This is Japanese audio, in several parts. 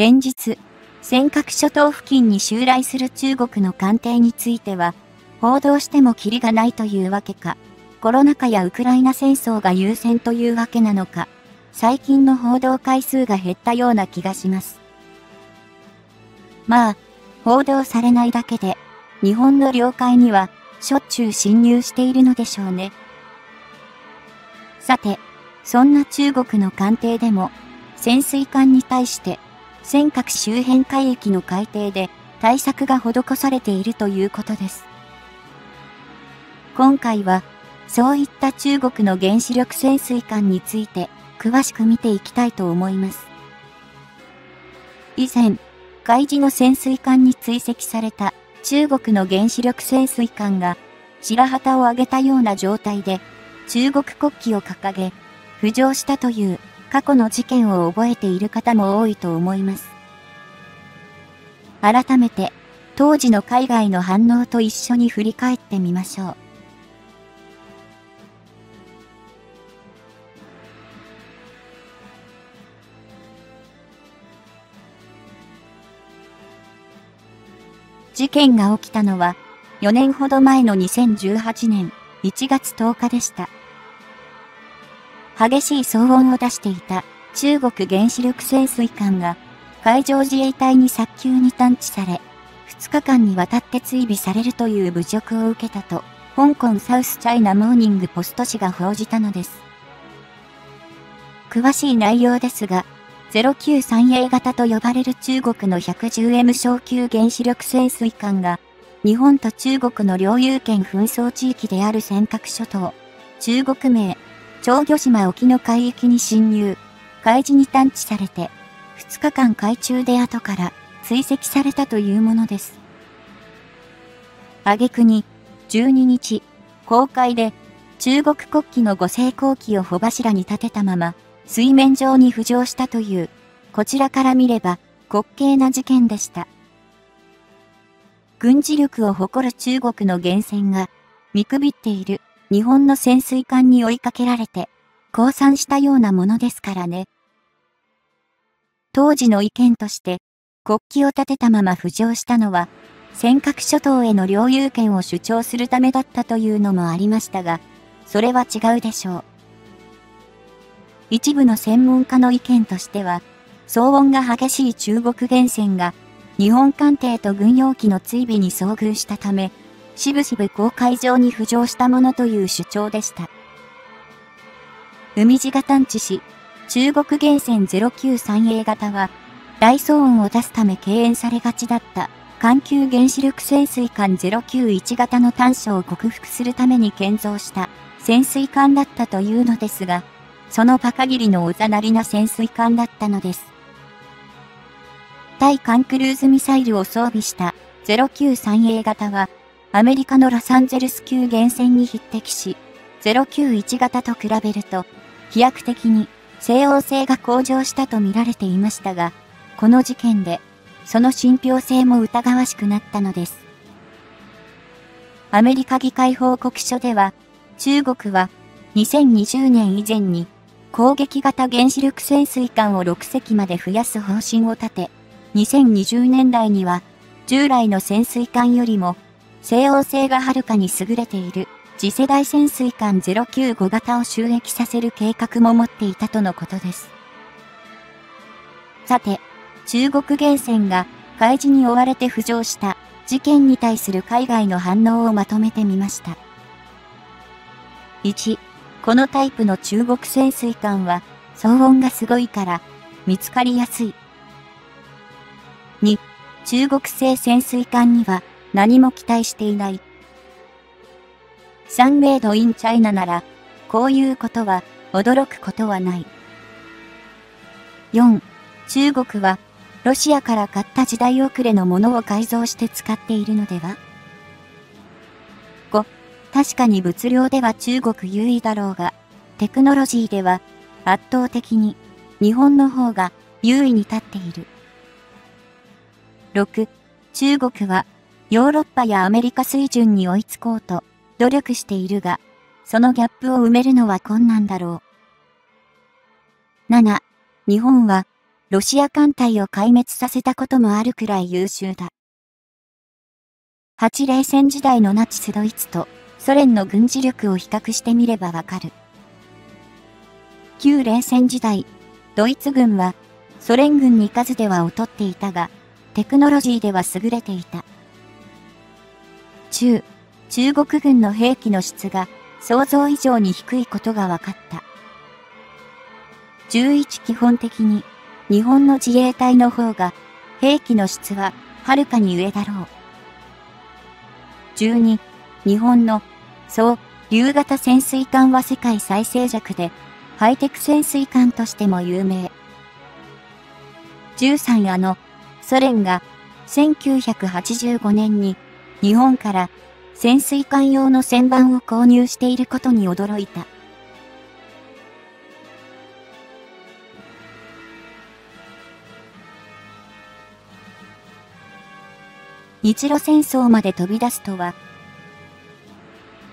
連日、尖閣諸島付近に襲来する中国の艦艇については、報道してもキリがないというわけか、コロナ禍やウクライナ戦争が優先というわけなのか、最近の報道回数が減ったような気がします。まあ、報道されないだけで、日本の領海にはしょっちゅう侵入しているのでしょうね。さて、そんな中国の艦艇でも、潜水艦に対して、尖閣周辺海域の海底で対策が施されているということです。今回は、そういった中国の原子力潜水艦について詳しく見ていきたいと思います。以前、海事の潜水艦に追跡された中国の原子力潜水艦が白旗を上げたような状態で中国国旗を掲げ浮上したという過去の事件を覚えている方も多いと思います。改めて当時の海外の反応と一緒に振り返ってみましょう。事件が起きたのは4年ほど前の2018年1月10日でした。激しい騒音を出していた中国原子力潜水艦が海上自衛隊に早急に探知され、2日間にわたって追尾されるという侮辱を受けたと、香港サウスチャイナモーニングポスト紙が報じたのです。詳しい内容ですが、093A 型と呼ばれる中国の 110M 小級原子力潜水艦が、日本と中国の領有権紛争地域である尖閣諸島、中国名、長魚島沖の海域に侵入、海事に探知されて、2日間海中で後から追跡されたというものです。挙句に、12日、公海で中国国旗の五星国旗を帆柱に立てたまま、水面上に浮上したという、こちらから見れば滑稽な事件でした。軍事力を誇る中国の源泉が見くびっている日本の潜水艦に追いかけられて降参したようなものですからね。当時の意見として国旗を立てたまま浮上したのは尖閣諸島への領有権を主張するためだったというのもありましたが、それは違うでしょう。一部の専門家の意見としては、騒音が激しい中国源泉が、日本艦艇と軍用機の追尾に遭遇したため、しぶしぶ公海上に浮上したものという主張でした。海地が探知し、中国源泉 093A 型は、大騒音を出すため敬遠されがちだった環球原子力潜水艦091型の短所を克服するために建造した潜水艦だったというのですが、そのバカ切りのおざなりな潜水艦だったのです。対艦クルーズミサイルを装備した 093A 型は、アメリカのロサンゼルス級原潜に匹敵し、091型と比べると、飛躍的に西欧性が向上したと見られていましたが、この事件で、その信憑性も疑わしくなったのです。アメリカ議会報告書では、中国は2020年以前に攻撃型原子力潜水艦を6隻まで増やす方針を立て、2020年代には、従来の潜水艦よりも、西欧性がはるかに優れている次世代潜水艦095型を収益させる計画も持っていたとのことです。さて、中国源泉が海事に追われて浮上した事件に対する海外の反応をまとめてみました。1、このタイプの中国潜水艦は騒音がすごいから見つかりやすい。2、中国製潜水艦には何も期待していない。3メイドインチャイナならこういうことは驚くことはない。4、中国はロシアから買った時代遅れのものを改造して使っているのでは ?5. 確かに物量では中国優位だろうが、テクノロジーでは圧倒的に日本の方が優位に立っている。6. 中国はヨーロッパやアメリカ水準に追いつこうと努力しているが、そのギャップを埋めるのは困難だろう。7. 日本はロシア艦隊を壊滅させたこともあるくらい優秀だ。8冷戦時代のナチスドイツとソ連の軍事力を比較してみればわかる。旧冷戦時代、ドイツ軍はソ連軍に数では劣っていたが、テクノロジーでは優れていた。中、中国軍の兵器の質が想像以上に低いことが分かった。11基本的に日本の自衛隊の方が兵器の質ははるかに上だろう。12、日本の、そう、竜型潜水艦は世界最静寂で、ハイテク潜水艦としても有名。13あの、ソ連が1985年に日本から潜水艦用の旋盤を購入していることに驚いた。日露戦争まで飛び出すとは、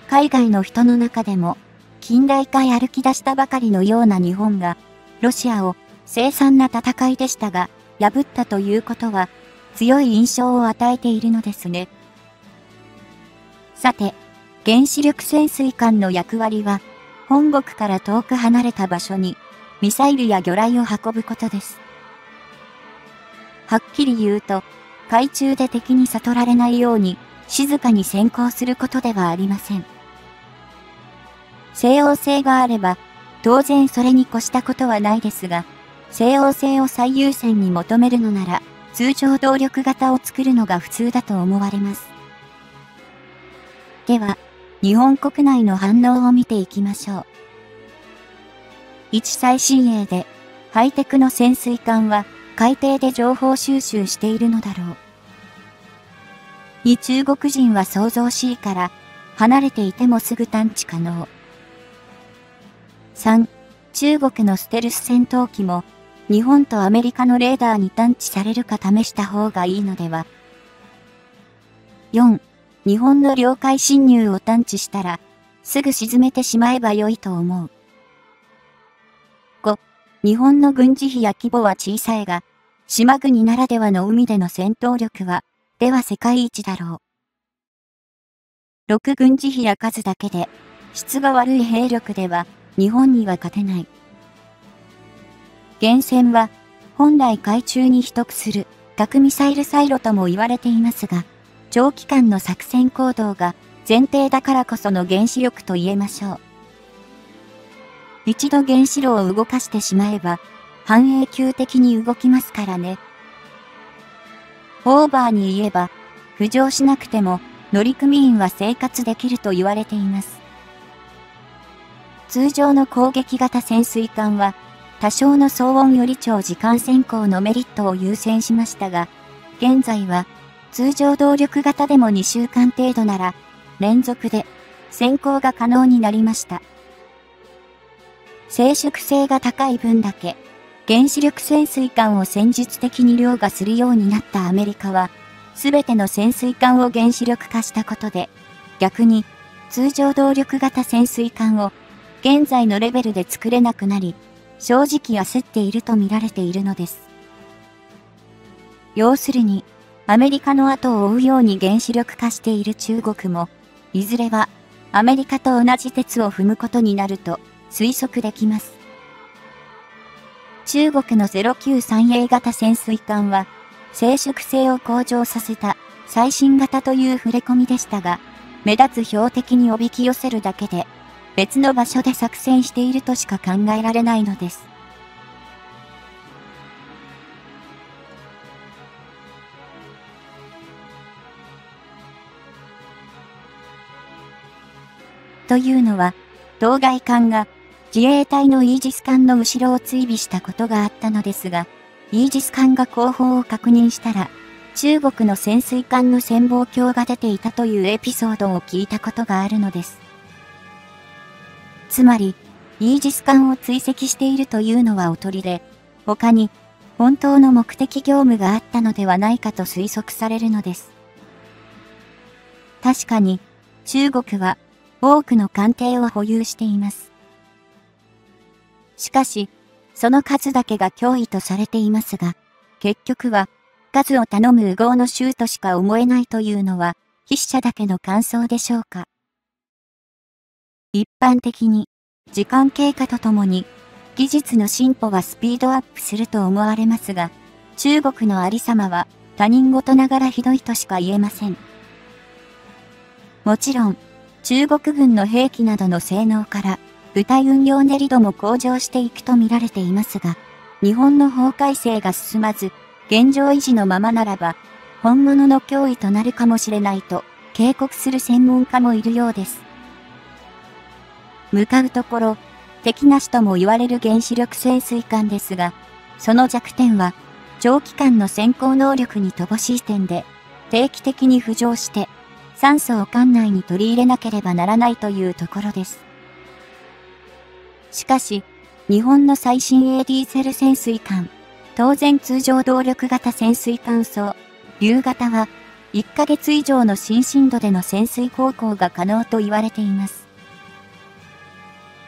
海外の人の中でも、近代化へ歩き出したばかりのような日本が、ロシアを凄惨な戦いでしたが、破ったということは、強い印象を与えているのですね。さて、原子力潜水艦の役割は、本国から遠く離れた場所に、ミサイルや魚雷を運ぶことです。はっきり言うと、海中で敵に悟られないように、静かに先行することではありません。西欧性があれば、当然それに越したことはないですが、西欧性を最優先に求めるのなら、通常動力型を作るのが普通だと思われます。では、日本国内の反応を見ていきましょう。1最新鋭で、ハイテクの潜水艦は、海底で情報収集しているのだろう。2中国人は想像しいから、離れていてもすぐ探知可能。3、中国のステルス戦闘機も、日本とアメリカのレーダーに探知されるか試した方がいいのでは。4、日本の領海侵入を探知したら、すぐ沈めてしまえばよいと思う。5、日本の軍事費や規模は小さいが、島国ならではの海での戦闘力は、では世界一だろう。6軍事費や数だけで、質が悪い兵力では、日本には勝てない。源泉は、本来海中に秘匿する、核ミサイルサイロとも言われていますが、長期間の作戦行動が前提だからこその原子力と言えましょう。一度原子炉を動かしてしまえば、半永久的に動きますからね。オーバーに言えば、浮上しなくても乗組員は生活できると言われています。通常の攻撃型潜水艦は、多少の騒音より超時間先行のメリットを優先しましたが、現在は通常動力型でも2週間程度なら、連続で先行が可能になりました。静粛性が高い分だけ原子力潜水艦を戦術的に凌駕するようになったアメリカは、すべての潜水艦を原子力化したことで、逆に通常動力型潜水艦を現在のレベルで作れなくなり、正直焦っていると見られているのです。要するに、アメリカの後を追うように原子力化している中国も、いずれはアメリカと同じ鉄を踏むことになると推測できます。中国の 093A 型潜水艦は、静粛性を向上させた最新型という触れ込みでしたが、目立つ標的におびき寄せるだけで、別の場所で作戦しているとしか考えられないのです。というのは、当該艦が自衛隊のイージス艦の後ろを追尾したことがあったのですが、イージス艦が後方を確認したら、中国の潜水艦の潜望鏡が出ていたというエピソードを聞いたことがあるのです。つまり、イージス艦を追跡しているというのはおとりで、他に本当の目的業務があったのではないかと推測されるのです。確かに、中国は多くの艦艇を保有しています。しかし、その数だけが脅威とされていますが、結局は、数を頼む右往の州としか思えないというのは、筆者だけの感想でしょうか。一般的に、時間経過とともに、技術の進歩はスピードアップすると思われますが、中国のありさまは他人事ながらひどいとしか言えません。もちろん、中国軍の兵器などの性能から、部隊運用練り度も向上していくと見られていますが、日本の法改正が進まず、現状維持のままならば、本物の脅威となるかもしれないと警告する専門家もいるようです。向かうところ、敵なしとも言われる原子力潜水艦ですが、その弱点は、長期間の先行能力に乏しい点で、定期的に浮上して、酸素を艦内に取り入れなければならないというところです。しかし、日本の最新 AD セル潜水艦、当然通常動力型潜水艦層、竜型は、1ヶ月以上の新深度での潜水航行が可能と言われています。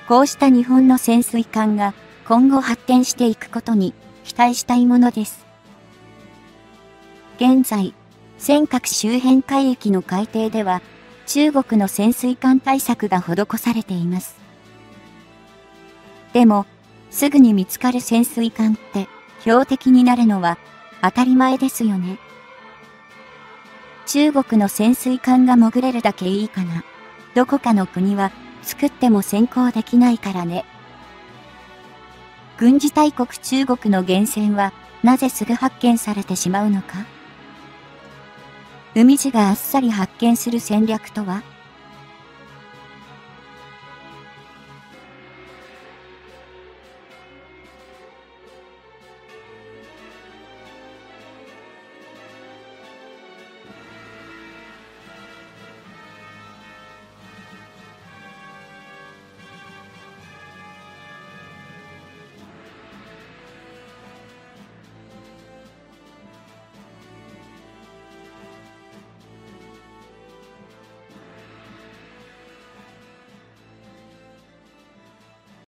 こうした日本の潜水艦が今後発展していくことに期待したいものです。現在、尖閣周辺海域の海底では中国の潜水艦対策が施されています。でも、すぐに見つかる潜水艦って標的になるのは当たり前ですよね。中国の潜水艦が潜れるだけいいかな。どこかの国は作っても先行できないからね。軍事大国中国の源泉はなぜすぐ発見されてしまうのか海地があっさり発見する戦略とは？